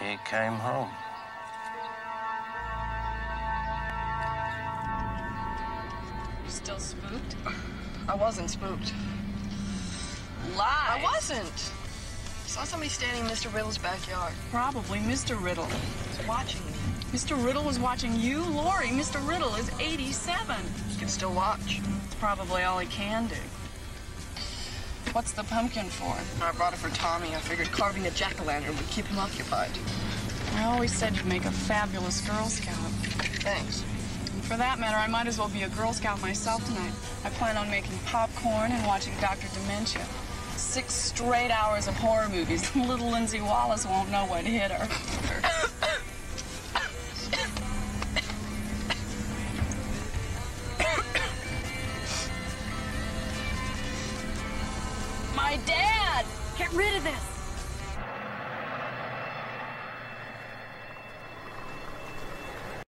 He came home. You Still spooked? I wasn't spooked. Lie. I wasn't. I saw somebody standing in Mr. Riddle's backyard. Probably Mr. Riddle. He's watching me. Mr. Riddle was watching you? Laurie, Mr. Riddle is 87. He can still watch. It's probably all he can do. What's the pumpkin for? I brought it for Tommy. I figured carving a jack-o'-lantern would keep him occupied. I always said you'd make a fabulous Girl Scout. Thanks. And for that matter, I might as well be a Girl Scout myself tonight. I plan on making popcorn and watching Dr. Dementia. Six straight hours of horror movies. Little Lindsey Wallace won't know what hit her. My dad! Get rid of this.